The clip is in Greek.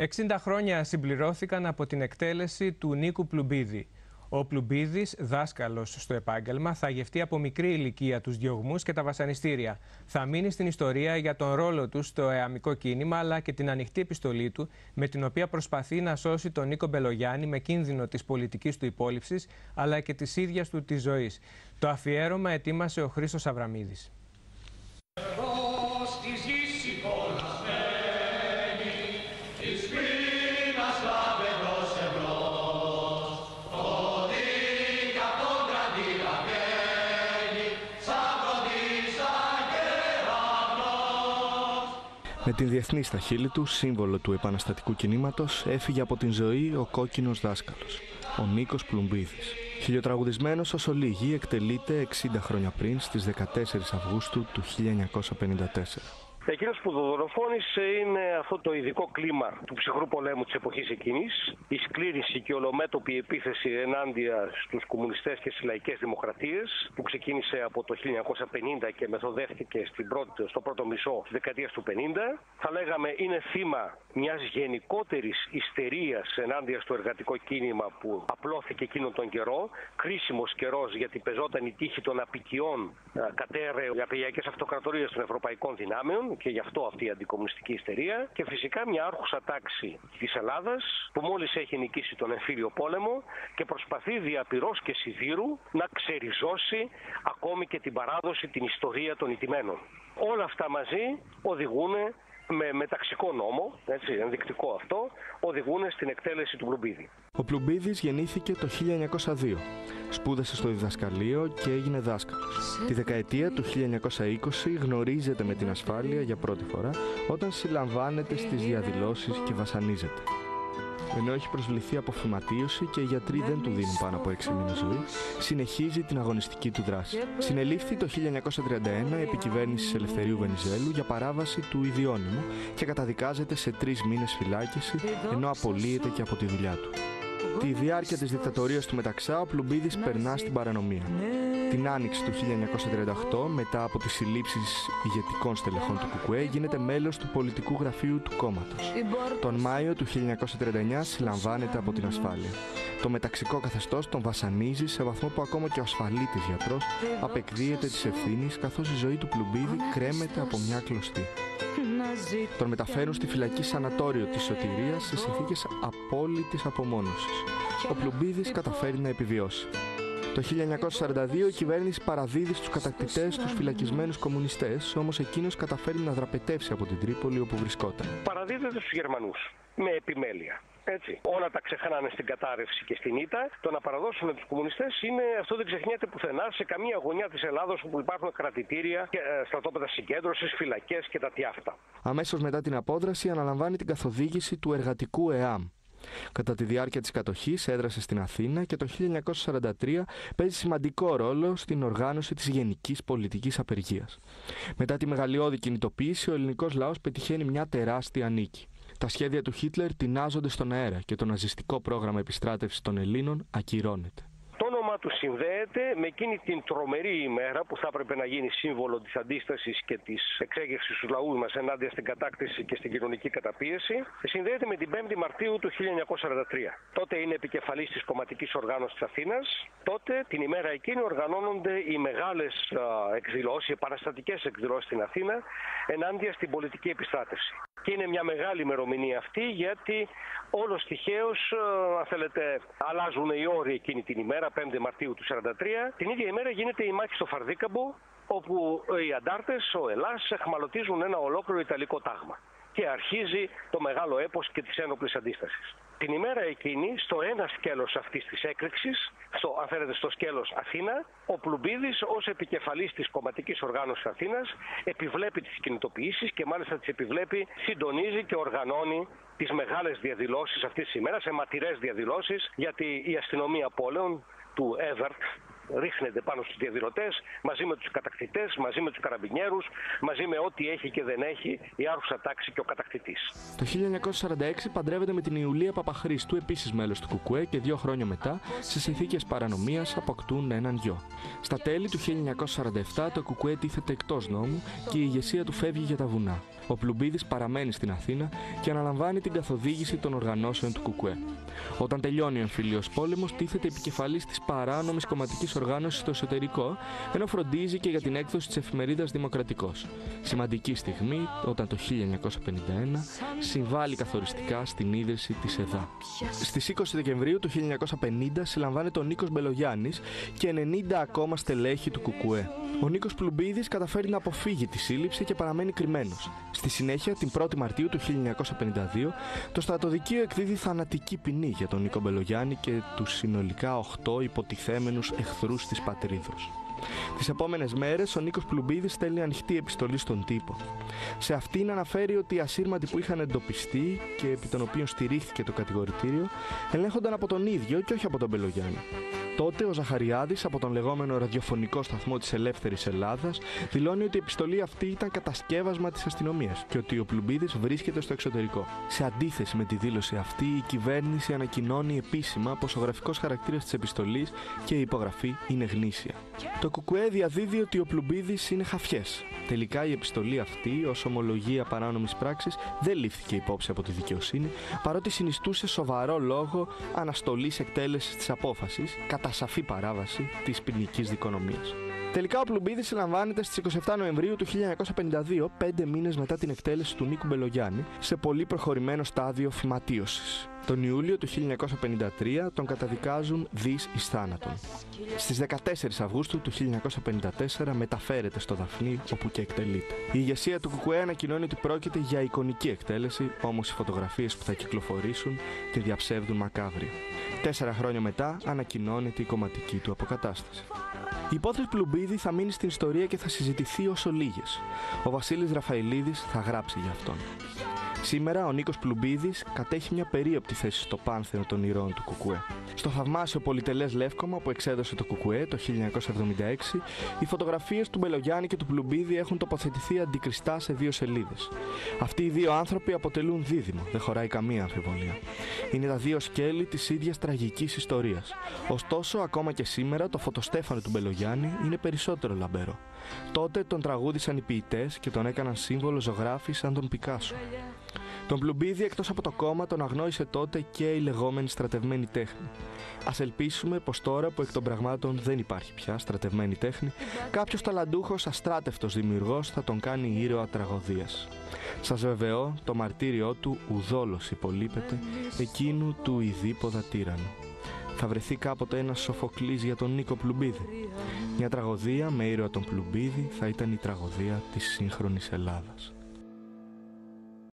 60 χρόνια συμπληρώθηκαν από την εκτέλεση του Νίκου Πλουμπίδη. Ο Πλουμπίδης, δάσκαλος στο επάγγελμα, θα γευτεί από μικρή ηλικία τους διωγμούς και τα βασανιστήρια. Θα μείνει στην ιστορία για τον ρόλο του στο εαμικό κίνημα, αλλά και την ανοιχτή επιστολή του, με την οποία προσπαθεί να σώσει τον Νίκο Μπελογιάννη με κίνδυνο της πολιτικής του υπόλοιψης, αλλά και της ίδιας του της ζωής. Το αφιέρωμα ετοίμασε ο Χρήστος Αβραμίδης. Με την διεθνή στα χείλη του, σύμβολο του επαναστατικού κινήματος, έφυγε από την ζωή ο κόκκινος δάσκαλος, ο Νίκος Πλουμπίδης. Χιλιοτραγουδισμένος ως ολίγη εκτελείται 60 χρόνια πριν στις 14 Αυγούστου του 1954. Εκείνο που δολοφόνησε είναι αυτό το ειδικό κλίμα του ψυχρού πολέμου της εποχής εκείνης. Η σκλήρηση και ολομέτωπη επίθεση ενάντια στους κομμουνιστές και στις λαϊκές δημοκρατίες που ξεκίνησε από το 1950 και μεθοδεύτηκε στην πρώτη, στο πρώτο μισό της δεκαετίας του 50. Θα λέγαμε είναι θύμα μιας γενικότερης ιστερίας ενάντια στο εργατικό κίνημα που απλώθηκε εκείνον τον καιρό. Κρίσιμος καιρός γιατί πεζόταν η τύχη των απικιών κατέρε οι απειακέ αυτοκρατορίες των ευρωπαϊκών δυνάμεων και γι' αυτό αυτή η αντικομουνιστική ιστερία και φυσικά μια άρχουσα τάξη της Ελλάδας που μόλις έχει νικήσει τον εμφύλιο πόλεμο και προσπαθεί διαπυρός και σιδήρου να ξεριζώσει ακόμη και την παράδοση, την ιστορία των ηττημένων. Όλα αυτά μαζί οδηγούν με μεταξικό νόμο, έτσι, ενδεικτικό αυτό, οδηγούν στην εκτέλεση του Πλουμπίδη. Ο Πλουμπίδης γεννήθηκε το 1902. Σπούδασε στο διδασκαλείο και έγινε δάσκαλος. Τη δεκαετία του 1920 γνωρίζεται με την ασφάλεια για πρώτη φορά όταν συλλαμβάνεται στις διαδηλώσεις και βασανίζεται. Ενώ έχει προσβληθεί από φυματίωση και οι γιατροί δεν του δίνουν πάνω από 6 μήνες ζωής, συνεχίζει την αγωνιστική του δράση. Συνελήφθη το 1931 επί κυβέρνηση Ελευθερίου Βενιζέλου για παράβαση του ιδιώνυμου και καταδικάζεται σε τρεις μήνες φυλάκιση ενώ απολύεται και από τη δουλειά του. Τη διάρκεια της δικτατορίας του Μεταξά, ο Πλουμπίδης περνά στην παρανομία. Την άνοιξη του 1938, μετά από τις συλλήψεις ηγετικών στελεχών του Κουκουέ, γίνεται μέλος του πολιτικού γραφείου του κόμματος. Τον Μάιο του 1939 συλλαμβάνεται από την ασφάλεια. Το μεταξικό καθεστώς τον βασανίζει σε βαθμό που ακόμα και ο ασφαλίτης γιατρός απεκδίεται της ευθύνης καθώς η ζωή του Πλουμπίδη κρέμεται από μια κλωστή. Τον μεταφέρουν στη φυλακή σανατόριο της Σωτηρίας σε συνθήκες απόλυτης απομόνωσης. Ο Πλουμπίδης καταφέρει να επιβιώσει. Το 1942 η κυβέρνηση παραδίδει στους κατακτητές τους φυλακισμένους κομμουνιστές, όμως εκείνος καταφέρει να δραπετεύσει από την Τρίπολη όπου βρισκόταν. Παραδίδεται στους Γερμανούς με επιμέλεια. Έτσι. Όλα τα ξεχνάνε στην κατάρρευση και στην ήττα. Το να παραδώσουν τους κομμουνιστές είναι αυτό δεν ξεχνιέται πουθενά σε καμία γωνιά της Ελλάδος όπου υπάρχουν κρατητήρια, και, ε, στρατόπεδα συγκέντρωσης, φυλακές και τα τι αυτά. Αμέσως μετά την απόδραση αναλαμβάνει την καθοδήγηση του εργατικού ΕΑΜ. Κατά τη διάρκεια της κατοχής έδρασε στην Αθήνα και το 1943 παίζει σημαντικό ρόλο στην οργάνωση της γενικής πολιτικής απεργίας. Μετά τη μεγαλειώδη κινητοποίηση, ο ελληνικός λαός πετυχαίνει μια τεράστια νίκη. Τα σχέδια του Χίτλερ τεινάζονται στον αέρα και το ναζιστικό πρόγραμμα επιστράτευσης των Ελλήνων ακυρώνεται. όνομα του συνδέεται με εκείνη την τρομερή ημέρα που θα έπρεπε να γίνει σύμβολο της αντίστασης και της εξέγερσης του λαούς μας ενάντια στην κατάκτηση και στην κοινωνική καταπίεση. Συνδέεται με την 5η Μαρτίου του 1943. Τότε είναι επικεφαλής της κομματικής οργάνωσης της Αθήνας. Τότε την ημέρα εκείνη οργανώνονται οι μεγάλες εκδηλώσεις, οι επαναστατικές εκδηλώσεις στην Αθήνα ενάντια στην πολιτική επιστράτευση. Και είναι μια μεγάλη ημερομηνία αυτή γιατί όλος τυχαίως, αν θέλετε, αλλάζουν οι όροι εκείνη την ημέρα, 5 Μαρτίου του 1943. Την ίδια ημέρα γίνεται η μάχη στο Φαρδίκαμπο, όπου οι αντάρτες, ο Ελλάς, εχμαλωτίζουν ένα ολόκληρο Ιταλικό τάγμα. Και αρχίζει το μεγάλο έπος και της ένοπλης αντίστασης. Την ημέρα εκείνη, στο ένα σκέλος αυτής της έκρηξης, στο, αν θέλετε στο σκέλος Αθήνα, ο Πλουμπίδης ως επικεφαλής της κομματικής οργάνωσης Αθήνας επιβλέπει τις κινητοποιήσεις και μάλιστα τις επιβλέπει, συντονίζει και οργανώνει τις μεγάλες διαδηλώσεις αυτής της ημέρας, αιματηρές διαδηλώσεις, γιατί η αστυνομία πόλεων του Εύερτ, ρίχνεται πάνω στους διαδηλωτές μαζί με τους κατακτητές, μαζί με τους καραμπινιέρους, μαζί με ό,τι έχει και δεν έχει η άρχουσα τάξη και ο κατακτητής. Το 1946 παντρεύεται με την Ιουλία Παπαχρήστου, επίσης μέλος του Κουκουέ και δύο χρόνια μετά, σε συνθήκες παρανομίας αποκτούν έναν γιο. Στα τέλη του 1947 το Κουκουέ τίθεται εκτός νόμου και η ηγεσία του φεύγει για τα βουνά. Ο Πλουμπίδης παραμένει στην Αθήνα και αναλαμβάνει την καθοδήγηση των οργανώσεων του Κουκουέ. Όταν τελειώνει ο εμφυλίο πόλεμος, τίθεται επικεφαλής της παράνομης κομματικής οργάνωσης στο εσωτερικό, ενώ φροντίζει και για την έκδοση της εφημερίδας Δημοκρατικός. Σημαντική στιγμή όταν το 1951 συμβάλλει καθοριστικά στην ίδρυση της ΕΔΑ. Στις 20 Δεκεμβρίου του 1950 συλλαμβάνεται ο Νίκος Μπελογιάννης και 90 ακόμα στελέχη του Κουκουέ. Ο Νίκος Πλουμπίδης καταφέρει να αποφύγει τη σύλληψη και παραμένει κρυμμένος. Στη συνέχεια, την 1η Μαρτίου του 1952, το στρατοδικείο εκδίδει θανατική ποινή για τον Νίκο Μπελογιάννη και τους συνολικά 8 υποτιθέμενους εχθρούς της πατρίδος. Τις επόμενες μέρες, ο Νίκος Πλουμπίδης στέλνει ανοιχτή επιστολή στον τύπο. Σε αυτήν αναφέρει ότι οι ασύρματοι που είχαν εντοπιστεί και επί των οποίων στηρίχθηκε το κατηγορητήριο ελέγχονταν από τον ίδιο και όχι από τον Μπελογιάννη. Τότε ο Ζαχαριάδης από τον λεγόμενο ραδιοφωνικό σταθμό της Ελεύθερης Ελλάδας δηλώνει ότι η επιστολή αυτή ήταν κατασκεύασμα της αστυνομίας και ότι ο Πλουμπίδης βρίσκεται στο εξωτερικό. Σε αντίθεση με τη δήλωση αυτή, η κυβέρνηση ανακοινώνει επίσημα πως ο γραφικός χαρακτήρας της επιστολής και η υπογραφή είναι γνήσια. Το Κουκουέ διαδίδει ότι ο Πλουμπίδης είναι χαφιές. Τελικά η επιστολή αυτή, ως ομολογία παράνομης πράξης, δεν λήφθηκε υπόψη από τη δικαιοσύνη, παρότι συνιστούσε σοβαρό λόγο αναστολής εκτέλεσης της απόφασης, κατά σαφή παράβαση της ποινική δικονομίας. Τελικά ο Πλουμπίδης συλλαμβάνεται στις 27 Νοεμβρίου του 1952, πέντε μήνες μετά την εκτέλεση του Νίκου Μπελογιάννη, σε πολύ προχωρημένο στάδιο φυματίωσης. Τον Ιούλιο του 1953 τον καταδικάζουν δις εις θάνατον. Στις 14 Αυγούστου του 1954 μεταφέρεται στο Δαφνί όπου και εκτελείται. Η ηγεσία του Κουκουέ ανακοινώνει ότι πρόκειται για εικονική εκτέλεση, όμως οι φωτογραφίες που θα κυκλοφορήσουν τη διαψεύδουν μακάβρια. Τέσσερα χρόνια μετά ανακοινώνεται η κομματική του αποκατάσταση. Η υπόθεση Πλουμπίδη θα μείνει στην ιστορία και θα συζητηθεί όσο λίγες. Ο Βασίλης Ραφαηλίδης θα γράψει για αυτόν. Σήμερα ο Νίκος Πλουμπίδης κατέχει μια περίοπτη θέση στο πάνθεο των ηρώων του Κουκουέ. Στο θαυμάσιο πολυτελές λεύκομα που εξέδωσε το Κουκουέ το 1976, οι φωτογραφίες του Μπελογιάννη και του Πλουμπίδη έχουν τοποθετηθεί αντικριστά σε δύο σελίδες. Αυτοί οι δύο άνθρωποι αποτελούν δίδυμο, δεν χωράει καμία αμφιβολία. Είναι τα δύο σκέλη της ίδιας τραγικής ιστορίας. Ωστόσο, ακόμα και σήμερα το φωτοστέφανο του Μπελογιάννη είναι περισσότερο λαμπέρο. Τότε τον τραγούδισαν οι ποιητές και τον έκαναν σύμβολο ζωγράφη σαν τον Πικάσο. Τον Πλουμπίδη εκτός από το κόμμα τον αγνόησε τότε και η λεγόμενη στρατευμένη τέχνη. Ας ελπίσουμε πως τώρα που εκ των πραγμάτων δεν υπάρχει πια στρατευμένη τέχνη, κάποιος ταλαντούχος αστράτευτος δημιουργός θα τον κάνει ήρωα τραγωδίας. Σας βεβαιώ, το μαρτύριό του ουδόλως υπολείπεται εκείνου του ειδήποδα τύρανου. Θα βρεθεί κάποτε ένας Σοφοκλής για τον Νίκο Πλουμπίδη. Μια τραγωδία με ήρωα τον Πλουμπίδη θα ήταν η τραγωδία της σύγχρονης Ελλάδας.